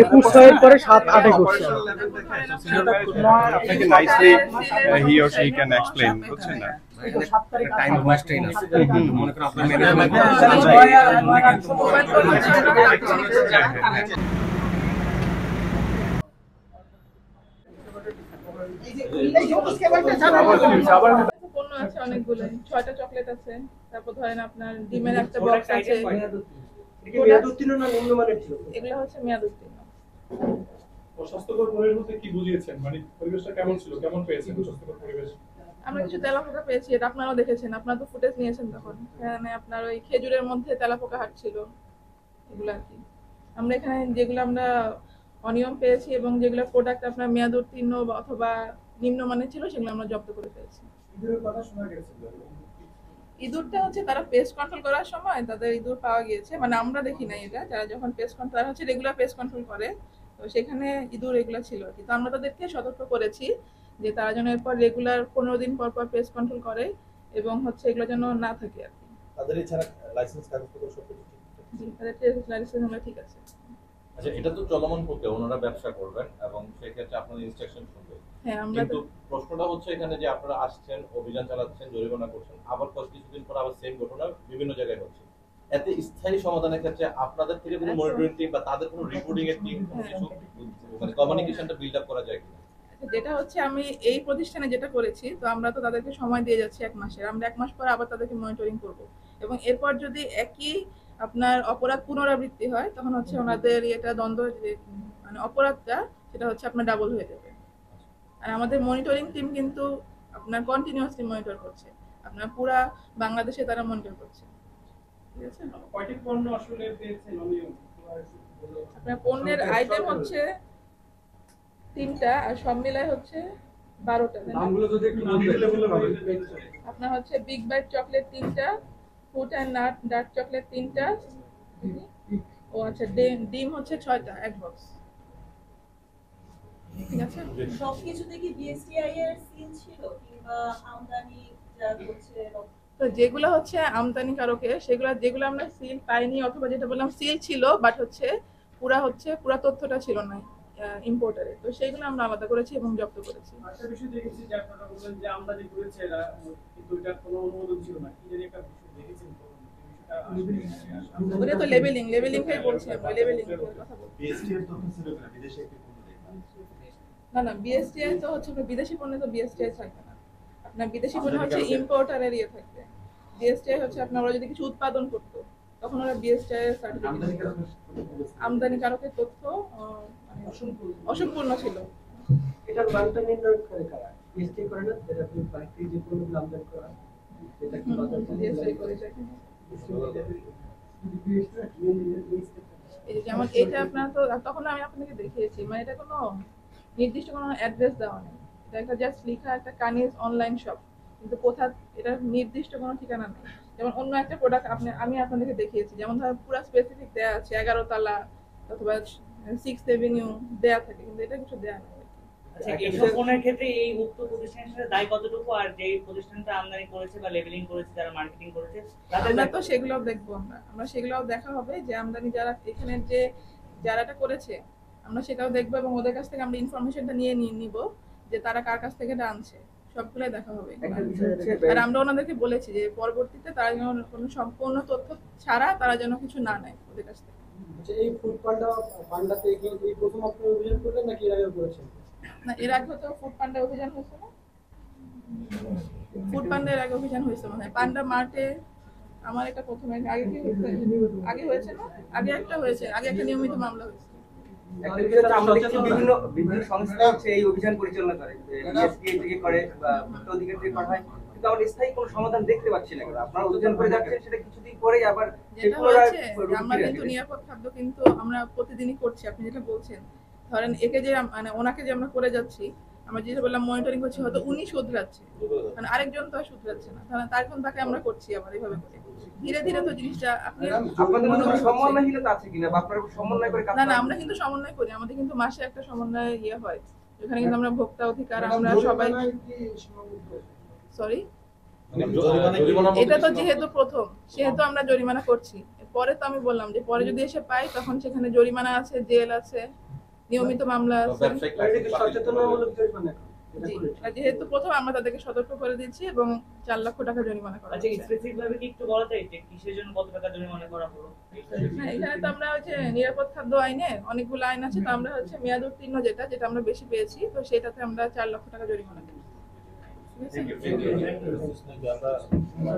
একুশ। ছয়ের পরে সাত আটে করছে আপনাকে nicely he or she can explain বুঝছেন না? টাইম ওয়েস্টই না মনে করেন আপনার পণ্য আছে অনেকগুলো। ছয়টা চকলেট আছে তারপর ধরেন আপনার ডিমের একটা বক্স আছে। এগুলো হচ্ছে মেয়াদ অস্বাস্থ্যকর পরিবেশ বলতে কি বুঝিয়েছেন? মানে পরিবেশটা কেমন ছিল? কেমন পেয়েছেন অস্বাস্থ্যকর পরিবেশ? আমরা কিছু তেলাপোকা পেয়েছি এটা আপনারাও দেখেছেন। আপনারা তো ফুটেজ নিয়েছেন তখন। এখানে আপনার ওই খেজুরের মধ্যে তেলাপোকা হাঁটছিল এগুলো আর কি। আমরা এখানে যেগুলো আমরা অনিয়ম পেয়েছি এবং যেগুলো প্রোডাক্ট আপনার মেয়াদ উত্তীর্ণ বা অথবা নিম্নমানের ছিল সেগুলো আমরা জব্দ করে ফেলেছি। ইঁদুরটা হচ্ছে তারা পেস্ট কন্ট্রোল করার সময় তাদের ইঁদুর পাওয়া গিয়েছে। মানে আমরা দেখি না এটা। যারা যখন পেস্ট কন্ট্রোল তারা হচ্ছে রেগুলার পেস্ট কন্ট্রোল করে। তো সেখানে ইঁদুর এগুলো ছিল আর কি। তো আমরা তাদেরকে সতর্ক করেছি যে তারা যেন এরপর রেগুলার পনেরো দিন পর পর পেস্ট কন্ট্রোল করে এবং হচ্ছে এগুলো যেন না থাকে আর কি। তাদের এছাড়া লাইসেন্স কাগজপত্র সব ঠিক আছে। আচ্ছা এটা তো চলমান প্রক্রিয়া ওনারা ব্যবসা করবেন এবং সেক্ষেত্রে আপনাদের ইনস্ট্রাকশন শুনবে। হ্যাঁ কিন্তু প্রশ্নটা হচ্ছে এখানে যে আপনারা আসছেন অভিযান চালাচ্ছেন জরিমানা করছেন আবার কিছুদিন পর আবার সেম ঘটনা বিভিন্ন জায়গায় হচ্ছে। এতে স্থায়ী সমাধানের ক্ষেত্রে আপনাদের থেকে কোনো মনিটরিং টিম বা তাদের কোনো রিপোর্টিং এর টিম কোনো কিছু মানে কমিউনিকেশনটা বিল্ড আপ করা যায় কিনা? যেটা হচ্ছে আমি এই প্রতিষ্ঠানে যেটা করেছি তো আমরা তো তাদেরকে সময় দিয়ে যাচ্ছি এক মাসের। আমরা এক মাস পর আবার তাদেরকে মনিটরিং করব। এবং এরপর যদি একই আপনার অপরাধ পুনরাবৃত্তি হয় তখন হচ্ছে ওনাদের এটা দ্বন্দ্ব মানে অপরাধটা সেটা হচ্ছে আপনার ডাবল হয়ে যাবে। আর আমাদের মনিটরিং টিম কিন্তু আপনার কন্টিনিউয়াসলি মনিটর করছে। আপনার পুরা বাংলাদেশে তারা মনিটর করছে। ঠিক আছে? কয়টি পণ্য আসলে পেয়েছেন আপনার পণ্যের আইটেম হচ্ছে তিনটা আর সব মিলায় হচ্ছে বারোটা আপনার হচ্ছে বিগ বাইট চকলেট তিনটা food and nut dark chocolate তিনটা। ও আচ্ছা ডিম- ডিম হচ্ছে ছয়টা এক বক্স ঠিক আছে? সবকিছুতে কি বিএসটিআই এর সিল ছিল কিংবা আমদানি যা হচ্ছে তো যেগুলো হচ্ছে আমদানিকারকের সেগুলো যেগুলো আমরা সিল পাইনি অথবা যেটা বললাম সিল ছিল বাট হচ্ছে পুরা হচ্ছে পুরা তথ্যটা ছিল না ইম্পোর্টারে তো সেইগুলো আমরা আলাদা করেছি এবং জব্দ করেছি। একটা বিষয় দেখেছি যে আপনারা বললেন যে আমদানি করেছে এরা কিন্তু এটার কোনো অনুমোদন ছিল না। কি জানি একটা ওটা তো লেভেলিং বলছি লেভেলিং কথা বলছি। বিএসটি এর তথ্য ছিল কিনা? বিদেশে একটি পণ্য না না বিএসটিআই তো হচ্ছে আপনার বিদেশি পণ্যে তো বিএসটিআই থাকবে না। আপনার বিদেশি পণ্য হচ্ছে ইম্পোর্টারের ইয়ে থাকবে। বিএসটিআই হচ্ছে আপনার ওরা যদি কিছু উৎপাদন করতো তখন ওরা বিএসটিআই এর সার্টিফিকেট আমদানিকারকের তথ্য? মানে অসম্পূর্ণ। ছিল। এটার মানটা নির্ধারণ করে কারা? বিএসটি করে না যেটা আপনি বাইরে যে পণ্যগুলো আমদানি করা? যেমন এটা আপনার তো, তখন আমি আপনাকে দেখিয়েছি মানে এটা কোনো নির্দিষ্ট কোনো অ্যাড্রেস দেওয়া নেই। এটা একটা জাস্ট লেখা একটা কানিজ অনলাইন শপ কিন্তু কোথা এটা নির্দিষ্ট কোনো ঠিকানা নেই। যেমন অন্য একটা প্রোডাক্ট আপনি, আমি আপনাদেরকে দেখিয়েছি, যেমন ধর পুরো স্পেসিফিক দেওয়া আছে, এগারো তালা অথবা সিক্স এভিনিউ দেওয়া থাকে, কিন্তু এটা কিছু দেওয়া নেই। পণ্যের ক্ষেত্রে এই উক্ত প্রতিষ্ঠানের সাথে দায় কতটুকু আর যে প্রতিষ্ঠানটা আমদানি করেছে বা লেবেলিং করেছে যারা মার্কেটিং করেছে আমরা তো সেগুলোও দেখব আমরা আমরা সেগুলোও দেখা হবে যে আমদানি যারা এখানে যে যারা এটা করেছে আমরা সেটাও দেখব এবং ওদের কাছ থেকে আমরা ইনফরমেশনটা নিয়ে নিয়ে নিব যে তারা কার কাছ থেকে এটা আনছে। সবগুলোই দেখা হবে আর আমরা ওনাদেরকে বলেছি যে পরবর্তীতে তারা যেন কোনো সম্পূর্ণ তথ্য ছাড়া তারা যেন কিছু না নেয় ওদের কাছ থেকে। আচ্ছা, এই ফুড পান্ডা পান্ডাতে কি এই প্রথম আপনি অভিযান করলেন নাকি এর আগে করেছেন? না এর আগে তো ফুড পান্ডা অভিযান হয়েছে না? ফুড পান্ডা এর আগে অভিযান হয়েছে মানে পান্ডা মার্টে আমার এটা প্রথমে আগে কি আগে হয়েছে না? আগে একটা হয়েছে আগে একটা নিয়মিত মামলা হয়েছে। একটা বিষয় হচ্ছে আমরা দেখছি বিভিন্ন বিভিন্ন সংস্থা হচ্ছে এই অভিযান পরিচালনা করে থেকে করে বা অধিকার থেকে করা কিন্তু আমরা স্থায়ী কোনো সমাধান দেখতে পাচ্ছি না আপনারা অভিযান করে যাচ্ছেন সেটা কিছুদিন পরেই আবার আমরা কিন্তু। নিরাপদ খাদ্য কিন্তু আমরা প্রতিদিনই করছি আপনি যেটা বলছেন। ধরেন একে যে মানে ওনাকে যে আমরা করে যাচ্ছি আমরা যেটা বললাম মনিটরিং করছি হয়তো উনি শুধরাচ্ছে। মানে আরেকজন তো আর শুধরাচ্ছে না। তাহলে তার এখন তাকে আমরা করছি আবার এইভাবে করে। ধীরে ধীরে তো জিনিসটা আপনি আপনাদের মধ্যে কোনো মনোযোগ সমন্বয়হীনতা আছে কিনা? আপনারা সমন্বয় করে না না আমরা কিন্তু সমন্বয় করি। আমাদের কিন্তু মাসে একটা সমন্বয় ইয়ে হয়। যেখানে কিন্তু আমরা ভোক্তা অধিকার আমরা সবাই সরি মানে এটা তো যেহেতু প্রথম সেহেতু আমরা জরিমানা করছি। পরে তো আমি বললাম যে পরে যদি এসে পাই তখন সেখানে জরিমানা আছে জেল আছে। নিয়মিত মামলা যেহেতু প্রথম আমরা তাদেরকে সতর্ক করে দিচ্ছি এবং চার লক্ষ টাকা জরিমানা করা আচ্ছা হচ্ছে। স্পেসিফিক ভাবে কি একটু বলা যায় কিসের জন্য কত টাকা জরিমানা করা হলো? হ্যাঁ এখানে তো আমরা হচ্ছে নিরাপদ খাদ্য আইনে অনেকগুলো আইন আছে তো আমরা হচ্ছে মেয়াদ উত্তীর্ণ যেটা যেটা আমরা বেশি পেয়েছি তো সেটাতে আমরা চার লক্ষ টাকা জরিমানা আমরা